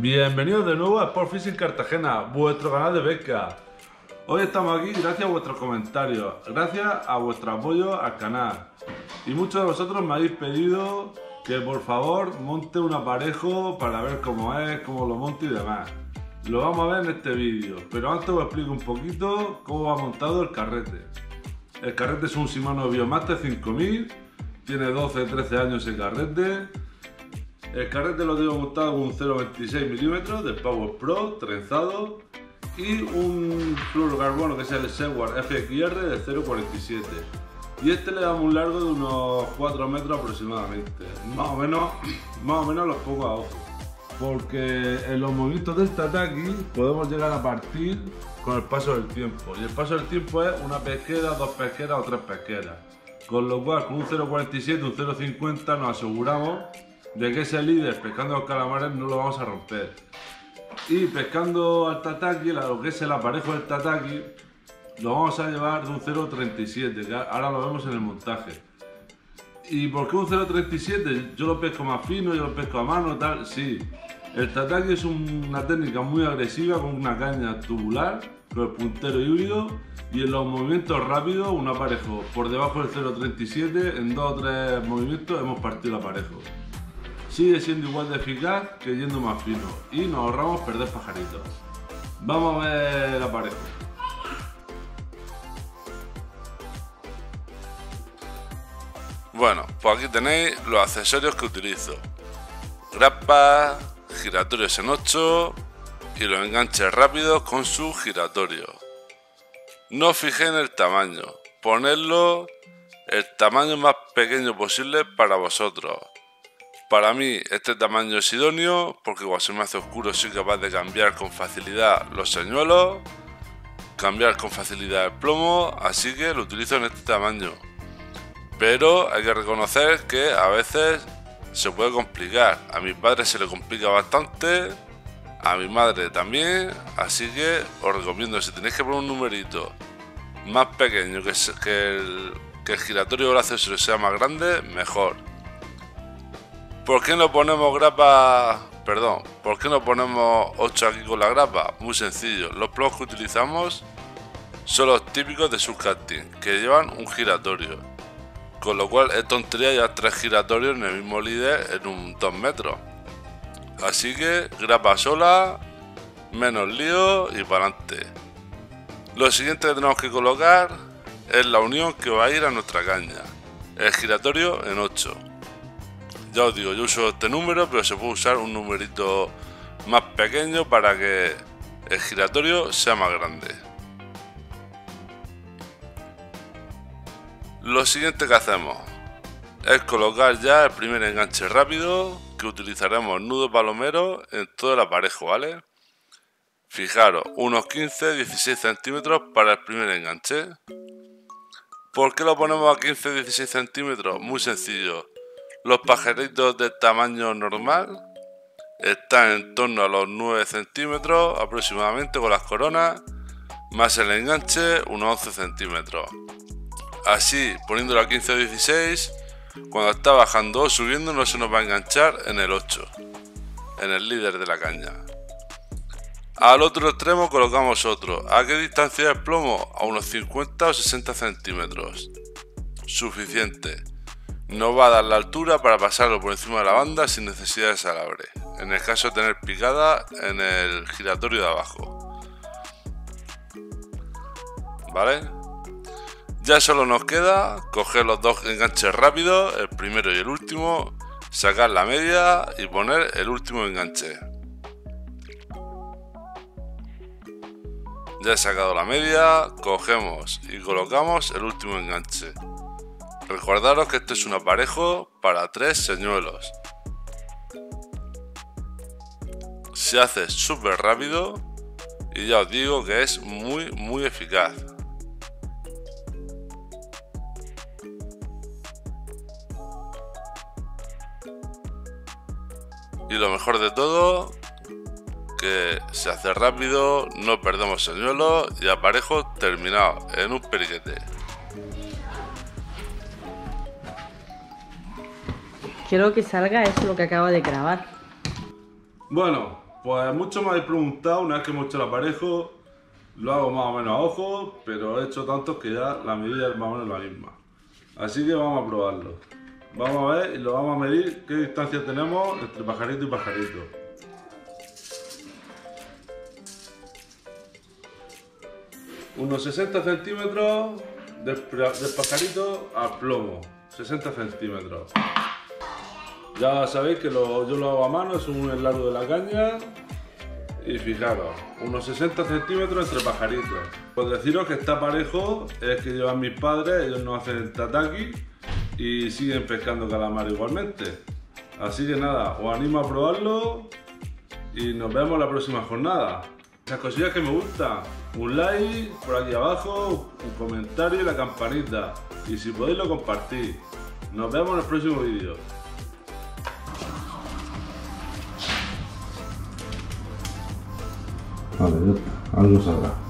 Bienvenidos de nuevo a Sport Fishing Cartagena, vuestro canal de pesca. Hoy estamos aquí gracias a vuestros comentarios, gracias a vuestro apoyo al canal. Y muchos de vosotros me habéis pedido que por favor monte un aparejo para ver cómo es, cómo lo monte y demás. Lo vamos a ver en este vídeo, pero antes os explico un poquito cómo va montado el carrete. El carrete es un Shimano Biomaster 5000, tiene 12-13 años el carrete el carrete lo tengo montado con un 0.26 milímetros de Power Pro trenzado y un fluorocarbono que es el Seward FXR de 0.47 y este le damos un largo de unos 4 metros aproximadamente. Más o menos más o menos los pongo a ojo. Porque en los movimientos del Tataki podemos llegar a partir con el paso del tiempo. Y el paso del tiempo es una pesquera, dos pesqueras o tres pesqueras. Con lo cual con un 0.47, un 0.50 nos aseguramos de que ese líder pescando los calamares no lo vamos a romper. Y pescando al tataki, lo que es el aparejo del tataki, lo vamos a llevar de un 0.37, que ahora lo vemos en el montaje. ¿Y por qué un 0.37? Yo lo pesco más fino, yo lo pesco a mano, tal, sí. El tataki es una técnica muy agresiva con una caña tubular, con el puntero híbrido y en los movimientos rápidos un aparejo por debajo del 0.37, en dos o tres movimientos hemos partido el aparejo sigue siendo igual de eficaz que yendo más fino y nos ahorramos perder pajaritos. Vamos a ver la pared. Bueno, pues aquí tenéis los accesorios que utilizo. Grapa, giratorios en 8 y los enganches rápidos con su giratorio. No fijéis en el tamaño, ponedlo el tamaño más pequeño posible para vosotros para mí este tamaño es idóneo porque igual se me hace oscuro soy capaz de cambiar con facilidad los señuelos, cambiar con facilidad el plomo, así que lo utilizo en este tamaño. Pero hay que reconocer que a veces se puede complicar. A mi padre se le complica bastante, a mi madre también, así que os recomiendo si tenéis que poner un numerito más pequeño que, el, que el giratorio o el accesorio sea más grande, mejor. ¿Por qué no ponemos grapa? Perdón, ¿por qué no ponemos 8 aquí con la grapa? Muy sencillo, los plomos que utilizamos son los típicos de subcasting, que llevan un giratorio. Con lo cual es tontería llevar tres giratorios en el mismo líder en un 2 metros. Así que grapa sola, menos lío y para adelante. Lo siguiente que tenemos que colocar es la unión que va a ir a nuestra caña. El giratorio en 8. Ya os digo, yo uso este número, pero se puede usar un numerito más pequeño para que el giratorio sea más grande. Lo siguiente que hacemos es colocar ya el primer enganche rápido que utilizaremos nudo palomero en todo el aparejo, ¿vale? Fijaros, unos 15-16 centímetros para el primer enganche. ¿Por qué lo ponemos a 15-16 centímetros? Muy sencillo. Los pajaritos de tamaño normal están en torno a los 9 centímetros aproximadamente con las coronas, más el enganche unos 11 centímetros. Así, poniéndolo a 15 o 16, cuando está bajando o subiendo no se nos va a enganchar en el 8, en el líder de la caña. Al otro extremo colocamos otro. ¿A qué distancia es plomo? A unos 50 o 60 centímetros. Suficiente no va a dar la altura para pasarlo por encima de la banda sin necesidad de salabre, en el caso de tener picada en el giratorio de abajo. ¿Vale? Ya solo nos queda coger los dos enganches rápidos, el primero y el último, sacar la media y poner el último enganche. Ya he sacado la media, cogemos y colocamos el último enganche. Recordaros que esto es un aparejo para tres señuelos. Se hace súper rápido y ya os digo que es muy muy eficaz. Y lo mejor de todo, que se hace rápido, no perdemos señuelo y aparejo terminado en un periquete. Quiero que salga eso lo que acaba de grabar. Bueno, Pues mucho me habéis preguntado, una vez que hemos hecho el aparejo, lo hago más o menos a ojo, pero he hecho tantos que ya la medida es más o menos la misma. Así que vamos a probarlo. Vamos a ver y lo vamos a medir qué distancia tenemos entre pajarito y pajarito. Unos 60 centímetros del, pajarito al plomo. 60 centímetros. Ya sabéis que yo lo hago a mano, es un largo de la caña. Y fijaros, unos 60 centímetros entre pajaritos. Pues deciros que está parejo, es que llevan mis padres, ellos no hacen tataki y siguen pescando calamar igualmente. Así que nada, os animo a probarlo y nos vemos la próxima jornada. Las cosillas que me gustan, un like por aquí abajo, un comentario y la campanita. Y si podéis lo compartís. Nos vemos en el próximo vídeo. 好的就安装上了。